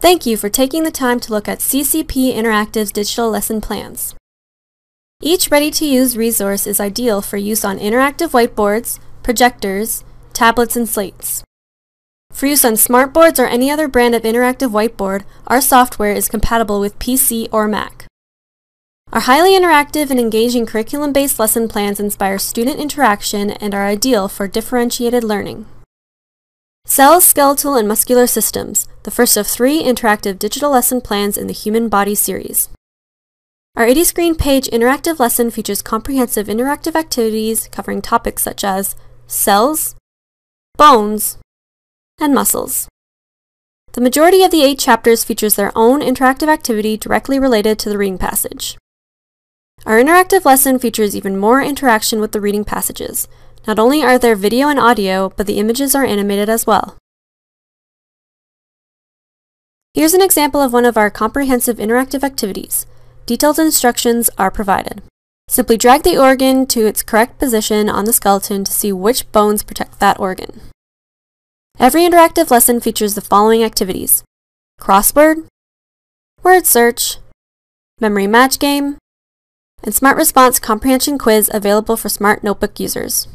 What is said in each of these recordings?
Thank you for taking the time to look at CCP Interactive's digital lesson plans. Each ready-to-use resource is ideal for use on interactive whiteboards, projectors, tablets, and slates. For use on smartboards or any other brand of interactive whiteboard, our software is compatible with PC or Mac. Our highly interactive and engaging curriculum-based lesson plans inspire student interaction and are ideal for differentiated learning. Cells, Skeletal, and Muscular Systems, the first of three interactive digital lesson plans in the Human Body series. Our 80 screen page interactive lesson features comprehensive interactive activities covering topics such as cells, bones, and muscles. The majority of the eight chapters features their own interactive activity directly related to the reading passage. Our interactive lesson features even more interaction with the reading passages, not only are there video and audio, but the images are animated as well. Here's an example of one of our comprehensive interactive activities. Detailed instructions are provided. Simply drag the organ to its correct position on the skeleton to see which bones protect that organ. Every interactive lesson features the following activities. Crossword, word search, memory match game, and Smart Response Comprehension Quiz available for Smart Notebook users.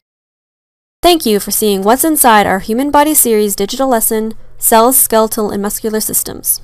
Thank you for seeing what's inside our Human Body Series digital lesson, Cells, Skeletal, and Muscular Systems.